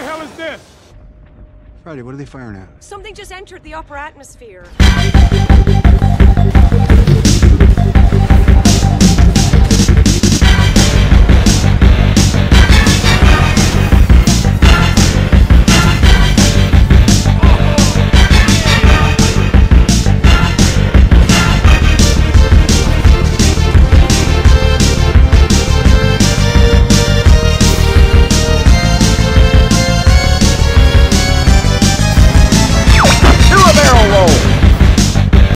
the hell is this? Friday, what are they firing at? Something just entered the upper atmosphere.